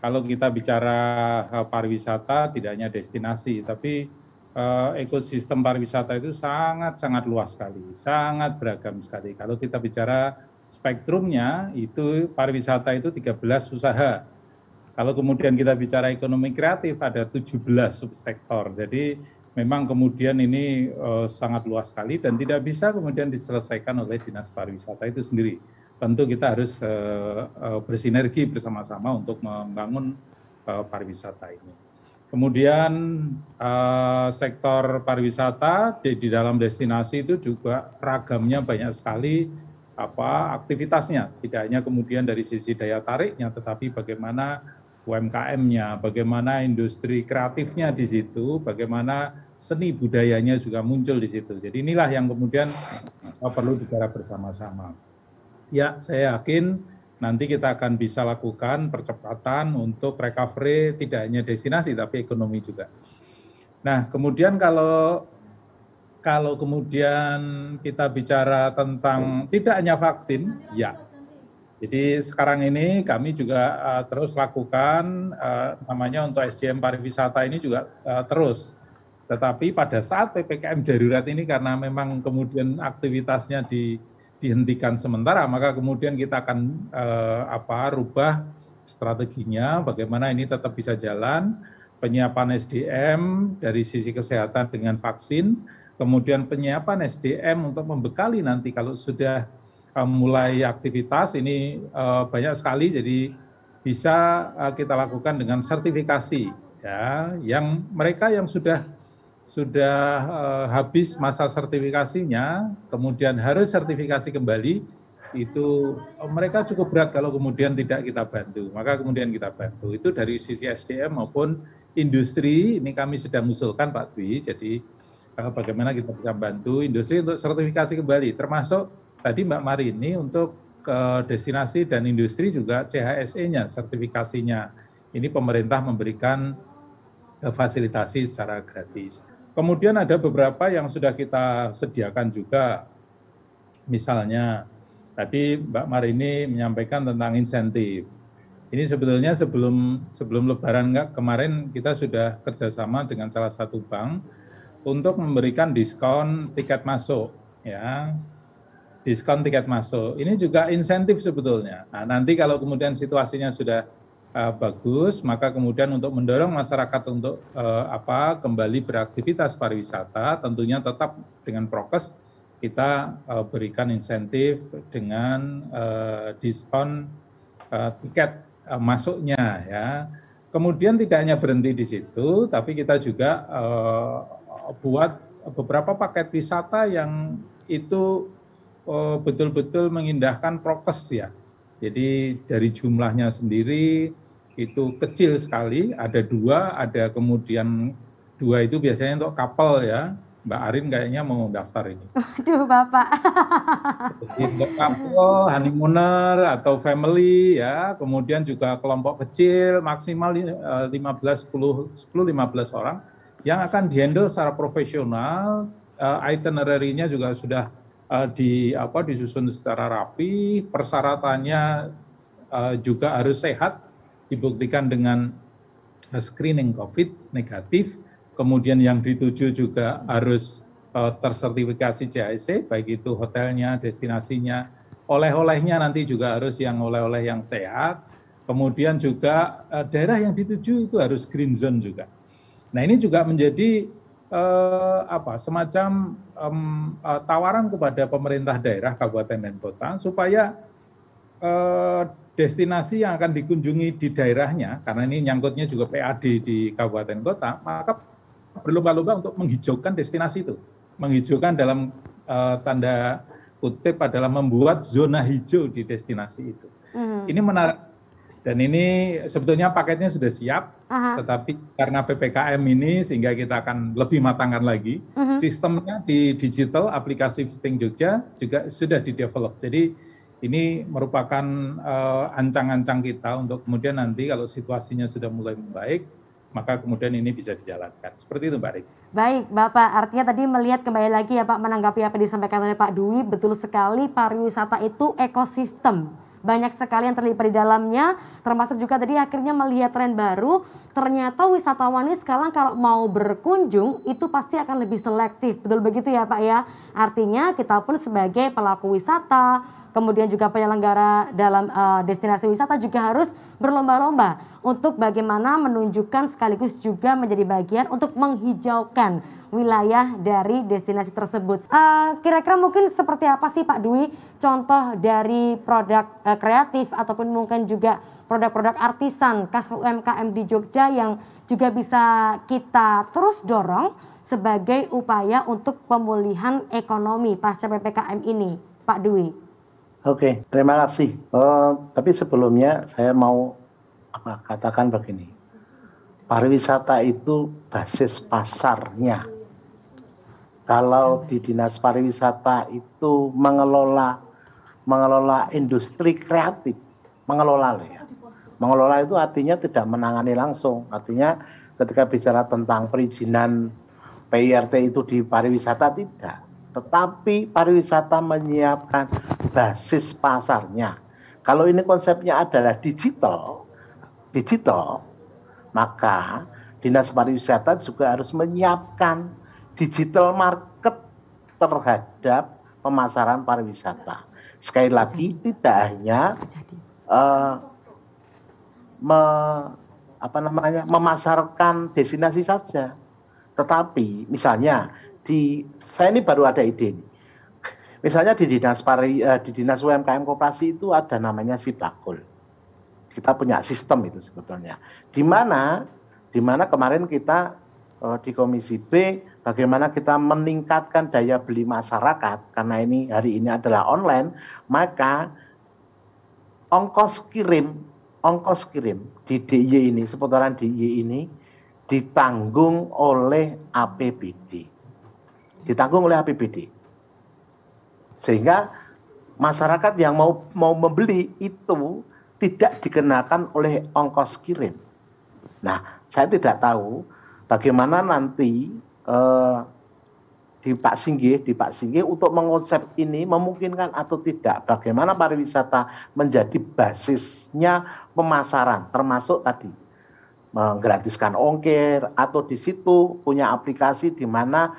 C: kalau kita bicara uh, pariwisata tidak hanya destinasi, tapi uh, ekosistem pariwisata itu sangat-sangat luas sekali, sangat beragam sekali. Kalau kita bicara spektrumnya, itu pariwisata itu 13 usaha kalau kemudian kita bicara ekonomi kreatif ada 17 subsektor. Jadi memang kemudian ini uh, sangat luas sekali dan tidak bisa kemudian diselesaikan oleh Dinas Pariwisata itu sendiri. Tentu kita harus uh, uh, bersinergi bersama-sama untuk membangun uh, pariwisata ini. Kemudian uh, sektor pariwisata di, di dalam destinasi itu juga ragamnya banyak sekali apa aktivitasnya tidak hanya kemudian dari sisi daya tariknya tetapi bagaimana UMKM-nya, bagaimana industri kreatifnya di situ, bagaimana seni budayanya juga muncul di situ. Jadi inilah yang kemudian eh, perlu bicara bersama-sama. Ya, saya yakin nanti kita akan bisa lakukan percepatan untuk recovery tidak hanya destinasi tapi ekonomi juga. Nah, kemudian kalau kalau kemudian kita bicara tentang tidak hanya vaksin, ya jadi sekarang ini kami juga uh, terus lakukan uh, namanya untuk SDM pariwisata ini juga uh, terus. Tetapi pada saat PPKM darurat ini karena memang kemudian aktivitasnya di, dihentikan sementara, maka kemudian kita akan uh, apa rubah strateginya bagaimana ini tetap bisa jalan, penyiapan SDM dari sisi kesehatan dengan vaksin, kemudian penyiapan SDM untuk membekali nanti kalau sudah uh, mulai aktivitas ini uh, banyak sekali. Jadi bisa uh, kita lakukan dengan sertifikasi ya yang mereka yang sudah sudah habis masa sertifikasinya kemudian harus sertifikasi kembali itu mereka cukup berat kalau kemudian tidak kita bantu. Maka kemudian kita bantu. Itu dari sisi SDM maupun industri. Ini kami sedang usulkan Pak Dwi. Jadi bagaimana kita bisa bantu industri untuk sertifikasi kembali termasuk tadi Mbak Marini untuk ke destinasi dan industri juga CHSE-nya, sertifikasinya. Ini pemerintah memberikan eh, fasilitasi secara gratis. Kemudian ada beberapa yang sudah kita sediakan juga, misalnya tadi Mbak Marini menyampaikan tentang insentif. Ini sebetulnya sebelum sebelum Lebaran enggak, kemarin kita sudah kerjasama dengan salah satu bank untuk memberikan diskon tiket masuk, ya diskon tiket masuk. Ini juga insentif sebetulnya. Nah, nanti kalau kemudian situasinya sudah uh, bagus, maka kemudian untuk mendorong masyarakat untuk uh, apa kembali beraktivitas pariwisata, tentunya tetap dengan prokes kita uh, berikan insentif dengan uh, diskon uh, tiket uh, masuknya ya. Kemudian tidak hanya berhenti di situ, tapi kita juga uh, buat beberapa paket wisata yang itu Oh, betul-betul mengindahkan prokes ya. Jadi dari jumlahnya sendiri itu kecil sekali, ada dua, ada kemudian dua itu biasanya untuk couple ya. Mbak Arin kayaknya mau daftar ini.
A: Aduh Bapak.
C: Jadi untuk couple, honeymooner atau family ya, kemudian juga kelompok kecil maksimal 15 10 10 15 orang yang akan dihandle secara profesional, uh, itinerary-nya juga sudah uh, di apa disusun secara rapi, persyaratannya uh, juga harus sehat, dibuktikan dengan screening COVID negatif, kemudian yang dituju juga harus uh, tersertifikasi CIC, baik itu hotelnya, destinasinya, oleh-olehnya nanti juga harus yang oleh-oleh yang sehat. Kemudian juga uh, daerah yang dituju itu harus green zone juga. Nah ini juga menjadi uh, apa semacam uh, tawaran kepada pemerintah daerah, kabupaten dan kota supaya uh, destinasi yang akan dikunjungi di daerahnya, karena ini nyangkutnya juga PAD di kabupaten kota, maka berlomba-lomba untuk menghijaukan destinasi itu, menghijaukan dalam uh, tanda kutip adalah membuat zona hijau di destinasi itu. Hmm. Ini menarik dan ini sebetulnya paketnya sudah siap, Aha. tetapi karena ppkm ini sehingga kita akan lebih matangkan lagi. Uh -huh. Sistemnya di digital aplikasi visiting Jogja juga sudah di develop. Jadi ini merupakan uh, ancang-ancang kita untuk kemudian nanti kalau situasinya sudah mulai membaik, maka kemudian ini bisa dijalankan. Seperti itu Mbak Rik.
A: Baik Bapak, artinya tadi melihat kembali lagi ya Pak menanggapi apa yang disampaikan oleh Pak Dwi, betul sekali pariwisata itu ekosistem banyak sekali yang terlibat di dalamnya, termasuk juga tadi akhirnya melihat tren baru, ternyata wisatawan ini sekarang kalau mau berkunjung itu pasti akan lebih selektif, betul begitu ya Pak ya? Artinya kita pun sebagai pelaku wisata, kemudian juga penyelenggara dalam uh, destinasi wisata juga harus berlomba-lomba untuk bagaimana menunjukkan sekaligus juga menjadi bagian untuk menghijaukan wilayah dari destinasi tersebut. kira kira-kira mungkin seperti apa sih Pak Dwi contoh dari produk uh, kreatif ataupun mungkin juga produk-produk artisan khas UMKM di Jogja yang juga bisa kita terus dorong sebagai upaya untuk pemulihan ekonomi pasca PPKM ini, Pak Dwi.
B: Oke, terima kasih. Uh, tapi sebelumnya saya mau apa, katakan begini. Pariwisata itu basis pasarnya kalau di dinas pariwisata itu mengelola mengelola industri kreatif, mengelola ya. Mengelola itu artinya tidak menangani langsung, artinya ketika bicara tentang perizinan PIRT itu di pariwisata tidak, tetapi pariwisata menyiapkan basis pasarnya. Kalau ini konsepnya adalah digital, digital, maka dinas pariwisata juga harus menyiapkan digital market terhadap pemasaran pariwisata. Sekali lagi tidak hanya uh, me, apa namanya memasarkan destinasi saja, tetapi misalnya di saya ini baru ada ide ini. Misalnya di dinas pari, uh, di dinas UMKM koperasi itu ada namanya Sibakul. Kita punya sistem itu sebetulnya. Di mana di mana kemarin kita di Komisi B bagaimana kita meningkatkan daya beli masyarakat karena ini hari ini adalah online, maka ongkos kirim ongkos kirim di DIY ini seputaran DIY ini ditanggung oleh APBD. Ditanggung oleh APBD. Sehingga masyarakat yang mau mau membeli itu tidak dikenakan oleh ongkos kirim. Nah, saya tidak tahu bagaimana nanti eh, di Pak Singgih, di Pak Singgih untuk mengonsep ini memungkinkan atau tidak. Bagaimana pariwisata menjadi basisnya pemasaran, termasuk tadi menggratiskan ongkir atau di situ punya aplikasi di mana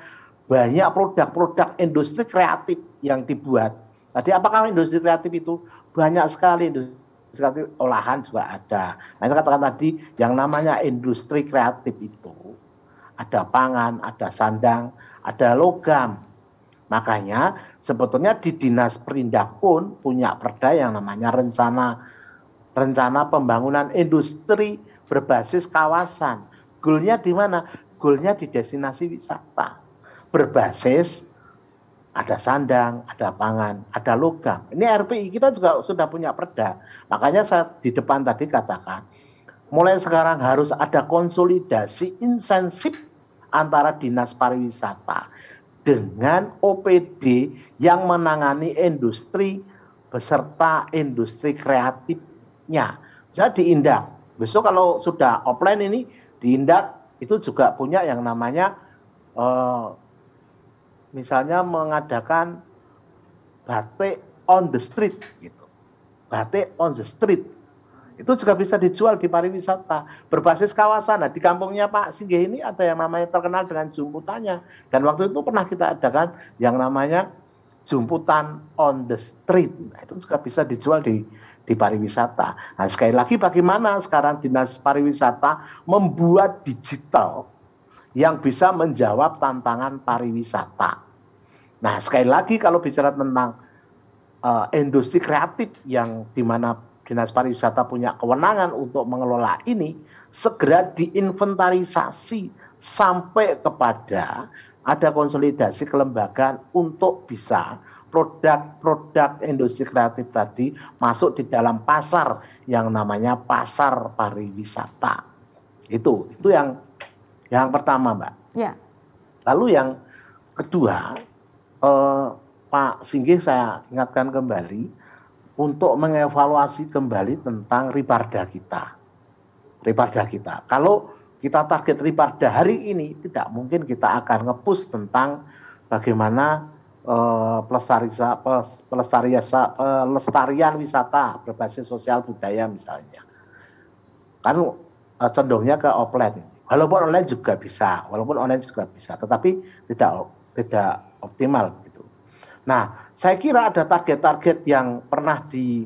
B: banyak produk-produk industri kreatif yang dibuat. Tadi apakah industri kreatif itu banyak sekali industri kreatif olahan juga ada. Nah, saya katakan tadi yang namanya industri kreatif itu ada pangan, ada sandang, ada logam. Makanya sebetulnya di dinas perindak pun punya perda yang namanya rencana rencana pembangunan industri berbasis kawasan. Goalnya di mana? Goalnya di destinasi wisata. Berbasis ada sandang, ada pangan, ada logam. Ini RPI kita juga sudah punya perda. Makanya saya di depan tadi katakan, mulai sekarang harus ada konsolidasi insensif antara dinas pariwisata dengan OPD yang menangani industri beserta industri kreatifnya. Bisa diindak. Besok kalau sudah offline ini diindak itu juga punya yang namanya uh, misalnya mengadakan batik on the street gitu. Batik on the street itu juga bisa dijual di pariwisata berbasis kawasan. Nah, di kampungnya Pak Singgih ini ada yang namanya terkenal dengan jumputannya. Dan waktu itu pernah kita adakan yang namanya jumputan on the street. Nah, itu juga bisa dijual di di pariwisata. Nah, sekali lagi bagaimana sekarang Dinas Pariwisata membuat digital yang bisa menjawab tantangan pariwisata. Nah, sekali lagi kalau bicara tentang uh, industri kreatif yang di mana Dinas Pariwisata punya kewenangan untuk mengelola ini segera diinventarisasi sampai kepada ada konsolidasi kelembagaan untuk bisa produk-produk industri kreatif tadi masuk di dalam pasar yang namanya pasar pariwisata. Itu itu yang yang pertama, Mbak. Ya. Lalu yang kedua, eh, Pak Singgih saya ingatkan kembali untuk mengevaluasi kembali tentang riparda kita. Riparda kita. Kalau kita target riparda hari ini, tidak mungkin kita akan ngepus tentang bagaimana uh, pelestarian, pelestarian, pelestarian wisata berbasis sosial budaya misalnya. Kan uh, cenderungnya ke offline. Walaupun online juga bisa, walaupun online juga bisa, tetapi tidak tidak optimal. Nah, saya kira ada target-target yang pernah di,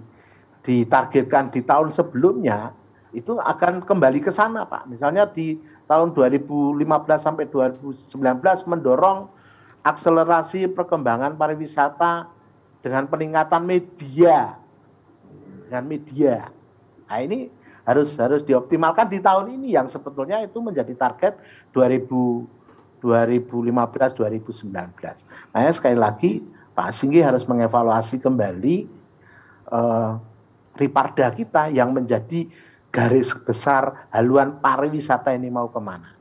B: ditargetkan di tahun sebelumnya itu akan kembali ke sana Pak. Misalnya di tahun 2015 sampai 2019 mendorong akselerasi perkembangan pariwisata dengan peningkatan media dengan media. Nah ini harus harus dioptimalkan di tahun ini yang sebetulnya itu menjadi target 2000 2015 2019. Nah, sekali lagi Pak Singgi harus mengevaluasi kembali uh, riparda kita yang menjadi garis besar haluan pariwisata ini mau ke mana,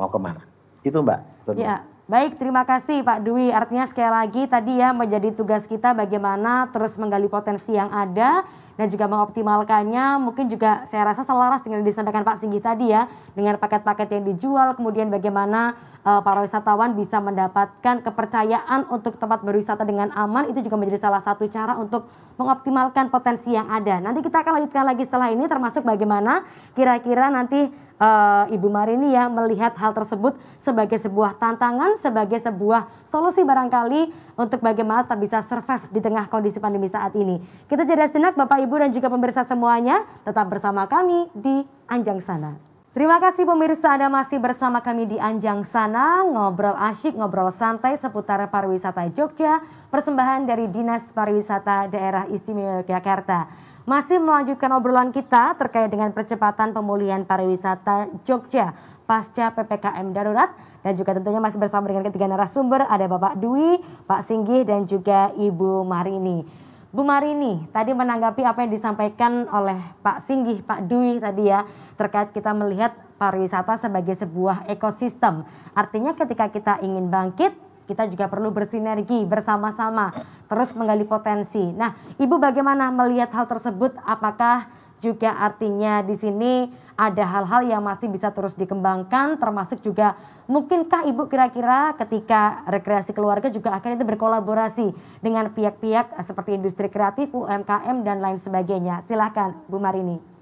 B: mau ke mana. Itu Mbak.
A: Ya, baik terima kasih Pak Dwi. Artinya sekali lagi tadi ya menjadi tugas kita bagaimana terus menggali potensi yang ada dan juga mengoptimalkannya mungkin juga saya rasa selaras dengan yang disampaikan Pak Singgi tadi ya dengan paket-paket yang dijual kemudian bagaimana uh, para wisatawan bisa mendapatkan kepercayaan untuk tempat berwisata dengan aman itu juga menjadi salah satu cara untuk mengoptimalkan potensi yang ada. Nanti kita akan lanjutkan lagi setelah ini termasuk bagaimana kira-kira nanti uh, Ibu Marini ya melihat hal tersebut sebagai sebuah tantangan, sebagai sebuah solusi barangkali untuk bagaimana tak bisa survive di tengah kondisi pandemi saat ini. Kita jeda sejenak Bapak Ibu dan juga pemirsa semuanya, tetap bersama kami di Anjang Sana. Terima kasih pemirsa Anda masih bersama kami di Anjang Sana, ngobrol asyik, ngobrol santai seputar pariwisata Jogja, persembahan dari Dinas Pariwisata Daerah Istimewa Yogyakarta. Masih melanjutkan obrolan kita terkait dengan percepatan pemulihan pariwisata Jogja pasca PPKM darurat dan juga tentunya masih bersama dengan ketiga narasumber ada Bapak Dwi, Pak Singgih dan juga Ibu Marini. Bu Marini tadi menanggapi apa yang disampaikan oleh Pak Singgih, Pak Dwi tadi ya terkait kita melihat pariwisata sebagai sebuah ekosistem. Artinya ketika kita ingin bangkit kita juga perlu bersinergi bersama-sama terus menggali potensi. Nah, Ibu bagaimana melihat hal tersebut? Apakah juga artinya di sini ada hal-hal yang masih bisa terus dikembangkan termasuk juga mungkinkah Ibu kira-kira ketika rekreasi keluarga juga akan itu berkolaborasi dengan pihak-pihak seperti industri kreatif, UMKM dan lain sebagainya. Silahkan Bu Marini.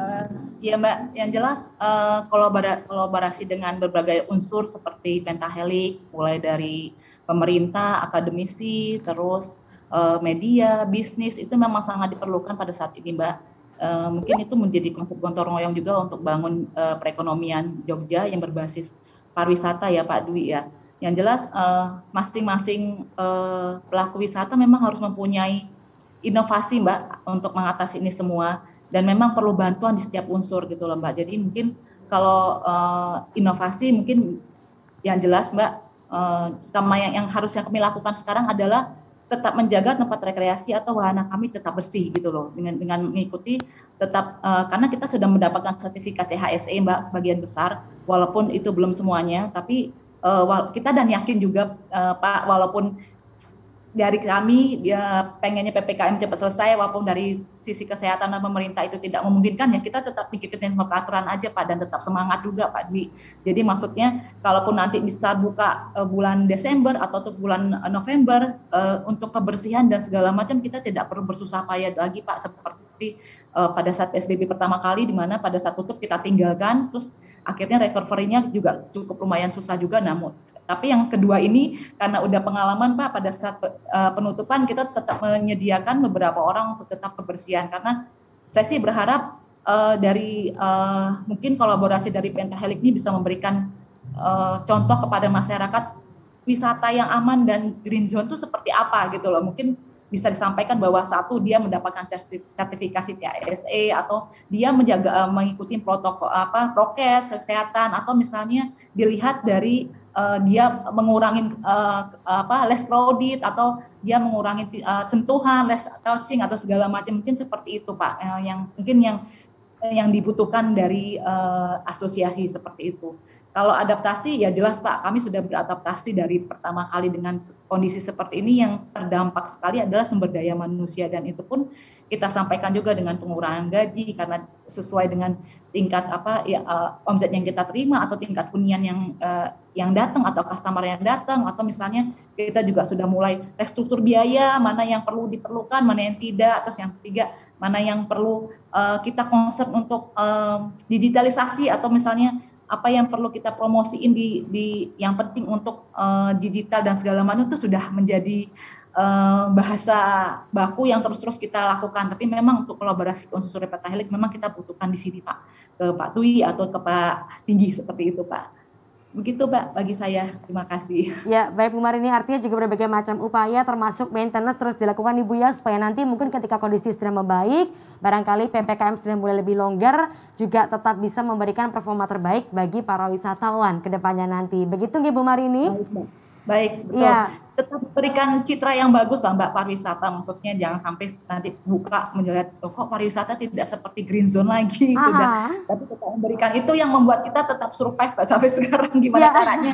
D: Uh, ya Mbak, yang jelas uh, kolaborasi dengan berbagai unsur seperti pentahelik, mulai dari pemerintah, akademisi, terus uh, media, bisnis itu memang sangat diperlukan pada saat ini Mbak. Uh, mungkin itu menjadi konsep gotong royong juga untuk bangun uh, perekonomian Jogja yang berbasis pariwisata ya Pak Dwi ya. Yang jelas masing-masing uh, uh, pelaku wisata memang harus mempunyai inovasi Mbak untuk mengatasi ini semua dan memang perlu bantuan di setiap unsur gitu loh Mbak. Jadi mungkin kalau uh, inovasi mungkin yang jelas Mbak uh, sama yang, yang harus yang kami lakukan sekarang adalah tetap menjaga tempat rekreasi atau wahana kami tetap bersih gitu loh dengan dengan mengikuti tetap uh, karena kita sudah mendapatkan sertifikat CHSE Mbak sebagian besar walaupun itu belum semuanya tapi uh, kita dan yakin juga uh, Pak walaupun dari kami dia pengennya ppkm cepat selesai walaupun dari sisi kesehatan dan pemerintah itu tidak memungkinkan ya kita tetap ikutin peraturan aja pak dan tetap semangat juga pak Dwi. Jadi maksudnya kalaupun nanti bisa buka uh, bulan Desember atau untuk bulan uh, November uh, untuk kebersihan dan segala macam kita tidak perlu bersusah payah lagi pak seperti seperti uh, pada saat PSBB pertama kali di mana pada saat tutup kita tinggalkan terus akhirnya recovery-nya juga cukup lumayan susah juga namun tapi yang kedua ini karena udah pengalaman Pak pada saat uh, penutupan kita tetap menyediakan beberapa orang untuk tetap kebersihan. Karena saya sih berharap uh, dari uh, mungkin kolaborasi dari Pentahelix ini bisa memberikan uh, contoh kepada masyarakat wisata yang aman dan green zone itu seperti apa gitu loh. Mungkin bisa disampaikan bahwa satu dia mendapatkan sertifikasi CISA atau dia menjaga uh, mengikuti protokol apa prokes kesehatan atau misalnya dilihat dari uh, dia mengurangi uh, apa less crowded atau dia mengurangi uh, sentuhan less touching atau segala macam. Mungkin seperti itu Pak. Uh, yang mungkin yang yang dibutuhkan dari uh, asosiasi seperti itu. Kalau adaptasi ya jelas Pak, kami sudah beradaptasi dari pertama kali dengan kondisi seperti ini yang terdampak sekali adalah sumber daya manusia dan itu pun kita sampaikan juga dengan pengurangan gaji karena sesuai dengan tingkat apa ya uh, omset yang kita terima atau tingkat hunian yang uh, yang datang atau customer yang datang atau misalnya kita juga sudah mulai restruktur biaya mana yang perlu diperlukan mana yang tidak terus yang ketiga mana yang perlu uh, kita concern untuk uh, digitalisasi atau misalnya apa yang perlu kita promosiin di, di yang penting untuk uh, digital dan segala macam itu sudah menjadi uh, bahasa baku yang terus-terus kita lakukan. Tapi memang untuk kolaborasi konsultasi petahelik memang kita butuhkan di sini Pak ke Pak Tui atau ke Pak Singgi seperti itu Pak. Begitu Mbak bagi saya. Terima kasih. [LAUGHS]
A: Ya, baik Bu Marini artinya juga berbagai macam upaya termasuk maintenance terus dilakukan Ibu ya supaya nanti mungkin ketika kondisi sudah membaik, barangkali PPKM sudah mulai lebih longgar juga tetap bisa memberikan performa terbaik bagi para wisatawan ke depannya nanti. Begitu nggih Bu Marini? Baik,
D: Baik, betul. Ya. Tetap berikan citra yang bagus lah Mbak pariwisata. Maksudnya jangan sampai nanti buka melihat oh, kok pariwisata tidak seperti green zone lagi. Gitu, Tapi tetap memberikan itu yang membuat kita tetap survive Mbak sampai [LAUGHS] sekarang. Gimana ya. caranya?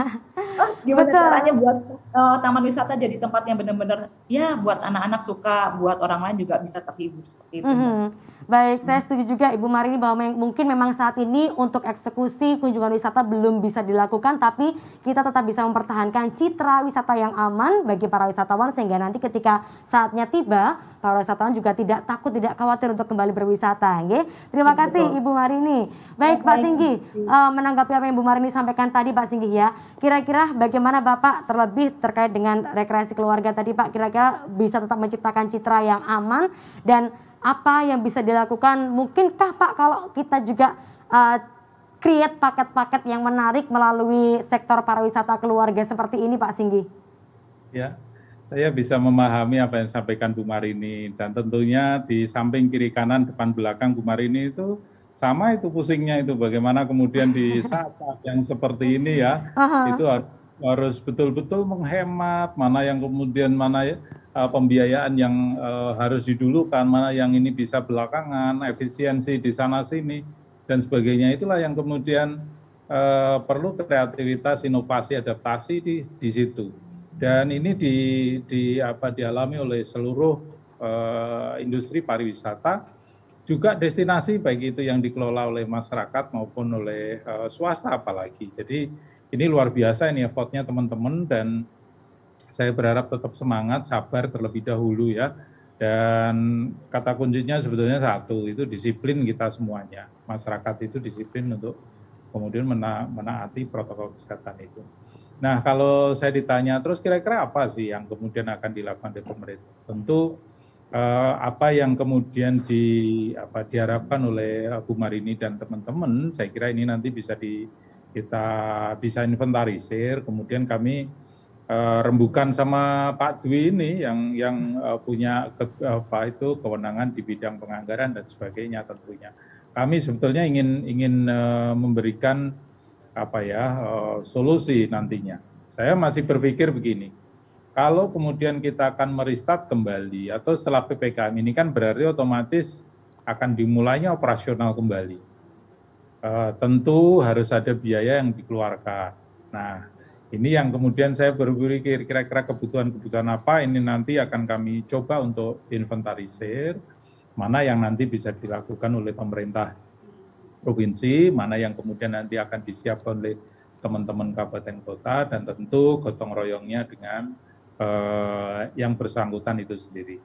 D: Oh, gimana betul. caranya buat uh, taman wisata jadi tempat yang benar-benar ya buat anak-anak suka, buat orang lain juga bisa terhibur seperti itu. Mm -hmm.
A: Baik, saya setuju juga Ibu Marini bahwa mungkin memang saat ini untuk eksekusi kunjungan wisata belum bisa dilakukan, tapi kita tetap bisa mempertahankan citra wisata yang aman bagi para wisatawan sehingga nanti ketika saatnya tiba, para wisatawan juga tidak takut, tidak khawatir untuk kembali berwisata. Nge? Terima kasih Ibu Marini. Baik, Pak Singgi, uh, menanggapi apa yang Ibu Marini sampaikan tadi Pak Singgi ya, kira-kira bagaimana Bapak terlebih terkait dengan rekreasi keluarga tadi Pak, kira-kira bisa tetap menciptakan citra yang aman dan apa yang bisa dilakukan? Mungkinkah Pak kalau kita juga uh, create paket-paket yang menarik melalui sektor pariwisata keluarga seperti ini Pak Singgi?
C: Ya, saya bisa memahami apa yang disampaikan Bu Marini. Dan tentunya di samping kiri kanan depan belakang Bu Marini itu sama itu pusingnya itu. Bagaimana kemudian di [LAUGHS] saat yang seperti ini ya itu harus betul-betul menghemat mana yang kemudian mana ya uh, pembiayaan yang uh, harus didulukan, mana yang ini bisa belakangan, efisiensi di sana sini dan sebagainya. Itulah yang kemudian uh, perlu kreativitas, inovasi, adaptasi di di situ. Dan ini di di apa dialami oleh seluruh uh, industri pariwisata juga destinasi baik itu yang dikelola oleh masyarakat maupun oleh uh, swasta apalagi. Jadi ini luar biasa ini effortnya teman-teman dan saya berharap tetap semangat, sabar terlebih dahulu ya. Dan kata kuncinya sebetulnya satu, itu disiplin kita semuanya. Masyarakat itu disiplin untuk kemudian mena menaati protokol kesehatan itu. Nah, kalau saya ditanya terus kira-kira apa sih yang kemudian akan dilakukan oleh pemerintah? Tentu eh, apa yang kemudian di apa diharapkan oleh Bu Marini dan teman-teman, saya kira ini nanti bisa di kita bisa inventarisir, kemudian kami uh, rembukan sama Pak Dwi ini yang yang uh, punya ke, apa itu kewenangan di bidang penganggaran dan sebagainya tentunya. Kami sebetulnya ingin ingin uh, memberikan apa ya uh, solusi nantinya. Saya masih berpikir begini. Kalau kemudian kita akan merestart kembali atau setelah PPKM ini kan berarti otomatis akan dimulainya operasional kembali. Uh, tentu harus ada biaya yang dikeluarkan. Nah, ini yang kemudian saya berpikir kira-kira kebutuhan-kebutuhan apa ini nanti akan kami coba untuk inventarisir, mana yang nanti bisa dilakukan oleh pemerintah provinsi, mana yang kemudian nanti akan disiapkan oleh teman-teman kabupaten kota, dan tentu gotong royongnya dengan eh, yang bersangkutan itu sendiri.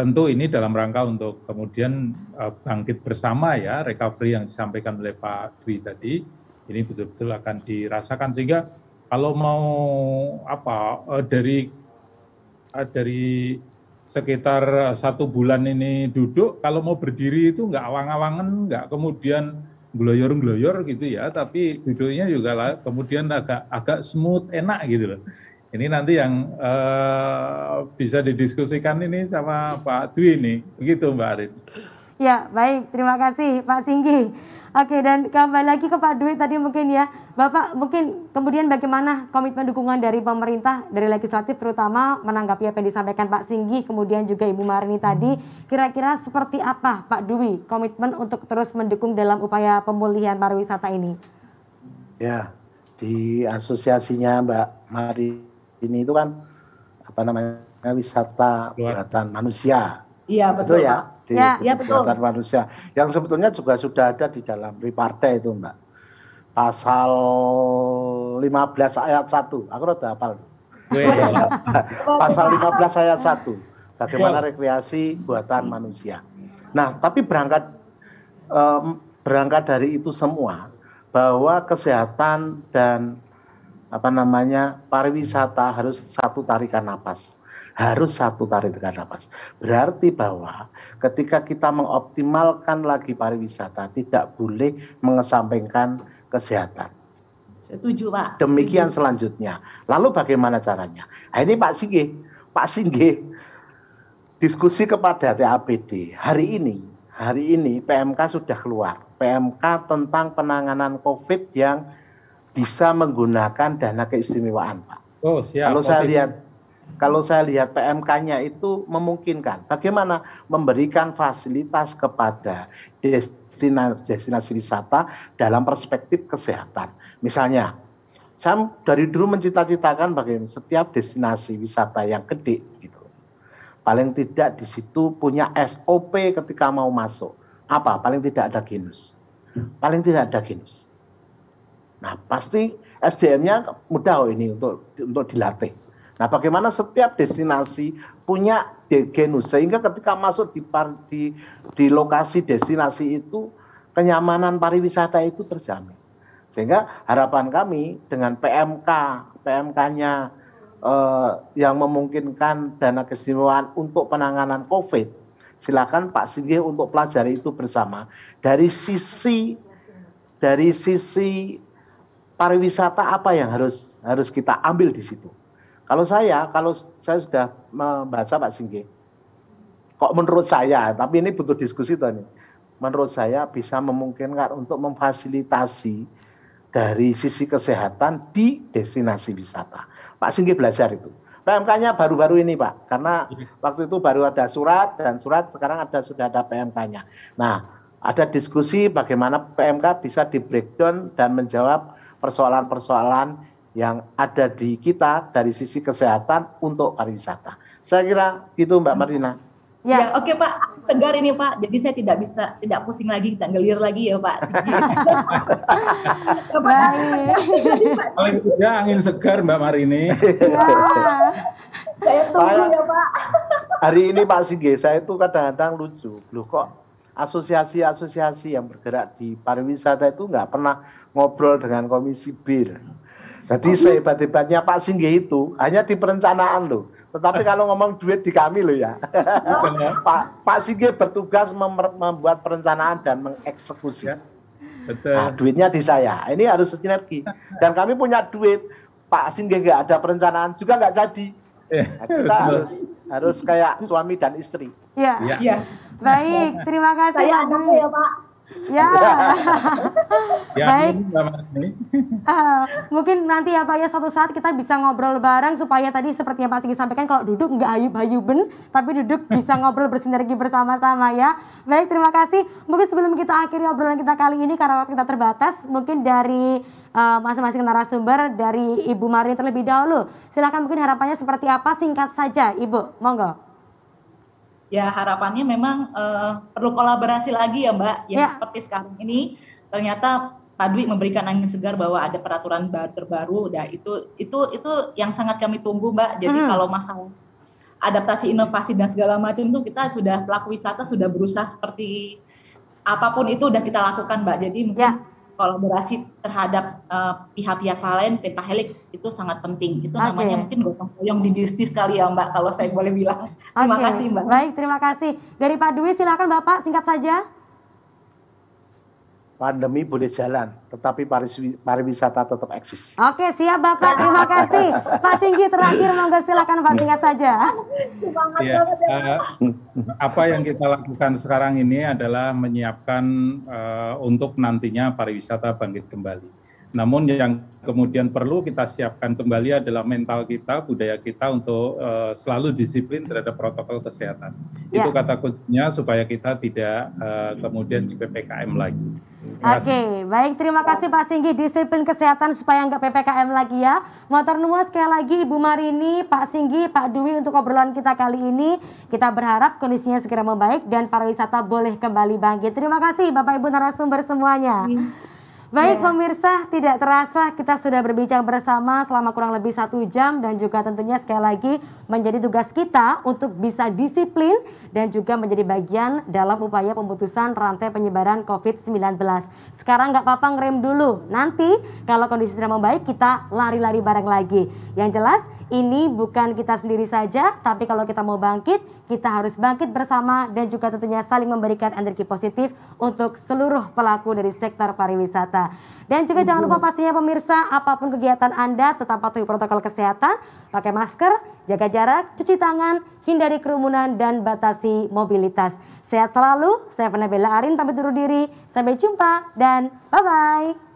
C: tentu ini dalam rangka untuk kemudian uh, bangkit bersama ya recovery yang disampaikan oleh Pak Dwi tadi ini betul-betul akan dirasakan sehingga kalau mau apa uh, dari uh, dari sekitar satu bulan ini duduk, kalau mau berdiri itu nggak awang-awangan, nggak kemudian gloyor-gloyor gitu ya, tapi duduknya juga lah kemudian agak agak smooth, enak gitu loh. Ini nanti yang uh, bisa didiskusikan ini sama Pak Dwi ini, begitu Mbak Arin.
A: Ya, baik. Terima kasih Pak Singgi. Oke, dan kembali lagi ke Pak Dwi tadi mungkin ya, Bapak mungkin kemudian bagaimana komitmen dukungan dari pemerintah, dari legislatif terutama menanggapi apa yang disampaikan Pak Singgi, kemudian juga Ibu Marini tadi, kira-kira seperti apa Pak Dwi komitmen untuk terus mendukung dalam upaya pemulihan pariwisata ini?
B: Ya, di asosiasinya Mbak Marini itu kan apa namanya wisata buatan manusia.
D: Iya betul, betul ya. Pak
B: di ya, ya, betul. manusia. Yang sebetulnya juga sudah ada di dalam Ripartai itu Mbak. Pasal 15 ayat 1 aku udah hafal. Pasal 15 ayat 1 bagaimana rekreasi buatan manusia. Nah tapi berangkat um, berangkat dari itu semua bahwa kesehatan dan apa namanya pariwisata harus satu tarikan napas harus satu tarikan nafas. Berarti bahwa ketika kita mengoptimalkan lagi pariwisata tidak boleh mengesampingkan kesehatan.
D: Setuju Pak.
B: Demikian Setuju. selanjutnya. Lalu bagaimana caranya? Nah, ini Pak Singgih, Pak Singgih diskusi kepada TAPD hari ini. Hari ini PMK sudah keluar. PMK tentang penanganan COVID yang bisa menggunakan dana keistimewaan, Pak. Oh, siap. Kalau saya lihat kalau saya lihat PMK-nya itu memungkinkan. Bagaimana memberikan fasilitas kepada destinasi, destinasi wisata dalam perspektif kesehatan. Misalnya, saya dari dulu mencita-citakan bagaimana setiap destinasi wisata yang gede gitu. Paling tidak di situ punya SOP ketika mau masuk. Apa? Paling tidak ada genus. Paling tidak ada genus. Nah, pasti SDM-nya mudah oh ini untuk untuk dilatih Nah, bagaimana setiap destinasi punya genus sehingga ketika masuk di, di di lokasi destinasi itu kenyamanan pariwisata itu terjamin. Sehingga harapan kami dengan PMK, PMK-nya eh, yang memungkinkan dana keistimewaan untuk penanganan COVID, silakan Pak Singgih untuk pelajari itu bersama. Dari sisi dari sisi pariwisata apa yang harus harus kita ambil di situ? Kalau saya, kalau saya sudah membaca Pak Singgi, kok menurut saya, tapi ini butuh diskusi tuh nih. Menurut saya bisa memungkinkan untuk memfasilitasi dari sisi kesehatan di destinasi wisata. Pak Singgi belajar itu. PMK-nya baru-baru ini Pak, karena waktu itu baru ada surat dan surat sekarang ada sudah ada PMK-nya. Nah, ada diskusi bagaimana PMK bisa di breakdown dan menjawab persoalan-persoalan yang ada di kita dari sisi kesehatan untuk pariwisata. Saya kira itu Mbak Marina.
D: Ya, ya oke okay, Pak, segar ini Pak. Jadi saya tidak bisa tidak pusing lagi, tidak gelir lagi ya Pak. [LAUGHS]
C: Paling tidak angin segar Mbak Marini.
D: Ya. [LAUGHS] saya tunggu ya Pak.
B: Hari ini Pak Sige, saya itu kadang-kadang lucu. Loh kok asosiasi-asosiasi yang bergerak di pariwisata itu nggak pernah ngobrol dengan Komisi B. Jadi sehebat-hebatnya Pak Singgih itu hanya di perencanaan loh. Tetapi kalau ngomong duit di kami loh ya. [LAUGHS] Pak Pak Singgih bertugas membuat perencanaan dan mengeksekusi. Ya, betul. Nah, duitnya di saya. Ini harus sinergi. Dan kami punya duit. Pak Singgih nggak ada perencanaan juga nggak jadi. Iya, nah, kita harus harus kayak suami dan istri.
A: Iya. Ya. Baik, terima kasih.
D: Saya ada ya Pak.
A: Ya. ya [LAUGHS] Baik. Uh, [LAUGHS] mungkin nanti ya Pak ya suatu saat kita bisa ngobrol bareng supaya tadi seperti yang Pak Sigi sampaikan kalau duduk nggak ayub-ayuben tapi duduk bisa ngobrol bersinergi bersama-sama ya. Baik, terima kasih. Mungkin sebelum kita akhiri obrolan kita kali ini karena waktu kita terbatas, mungkin dari uh, masing-masing narasumber dari Ibu Marini terlebih dahulu. Silakan mungkin harapannya seperti apa singkat saja Ibu. Monggo
D: ya harapannya memang uh, perlu kolaborasi lagi ya Mbak. Yang ya. seperti sekarang ini ternyata Pak Dwi memberikan angin segar bahwa ada peraturan baru terbaru. Nah itu itu itu yang sangat kami tunggu Mbak. Jadi hmm. kalau masalah adaptasi inovasi dan segala macam itu kita sudah pelaku wisata sudah berusaha seperti apa pun itu udah kita lakukan Mbak. Jadi mungkin ya. Kolaborasi terhadap pihak-pihak uh, lain pentahelik itu sangat penting. Itu okay. namanya mungkin gotong royong di bisnis kali ya Mbak kalau saya boleh bilang. Terima okay. kasih Mbak.
A: Baik, terima kasih. Dari Pak Dwi silakan Bapak singkat saja
B: pandemi boleh jalan, tetapi pariwisata tetap eksis.
A: Oke, siap Bapak. Terima kasih. Pak Singgi terakhir, monggo silakan Pak singkat saja.
C: Ya, uh, apa yang kita lakukan sekarang ini adalah menyiapkan uh, untuk nantinya pariwisata bangkit kembali. Namun yang kemudian perlu kita siapkan kembali adalah mental kita, budaya kita untuk uh, selalu disiplin terhadap protokol kesehatan. Ya. Itu kata kuncinya supaya kita tidak uh, kemudian di PPKM lagi.
A: Oke, okay, baik terima kasih Pak Singgi disiplin kesehatan supaya nggak PPKM lagi ya. Motor numus sekali lagi Ibu Marini, Pak Singgi, Pak Dwi untuk obrolan kita kali ini. Kita berharap kondisinya segera membaik dan pariwisata boleh kembali bangkit. Terima kasih Bapak Ibu narasumber semuanya. Ya. Baik yeah. pemirsa, tidak terasa kita sudah berbincang bersama selama kurang lebih satu jam dan juga tentunya sekali lagi menjadi tugas kita untuk bisa disiplin dan juga menjadi bagian dalam upaya pemutusan rantai penyebaran COVID-19. Sekarang nggak apa-apa ngerem dulu, nanti kalau kondisi sudah membaik kita lari-lari bareng lagi. Yang jelas ini bukan kita sendiri saja, tapi kalau kita mau bangkit, kita harus bangkit bersama dan juga tentunya saling memberikan energi positif untuk seluruh pelaku dari sektor pariwisata. Dan juga jangan lupa pastinya pemirsa, apa pun kegiatan Anda tetap patuhi protokol kesehatan, pakai masker, jaga jarak, cuci tangan, hindari kerumunan dan batasi mobilitas. Sehat selalu, saya Fana Bella Arin pamit diri. Sampai jumpa dan bye-bye.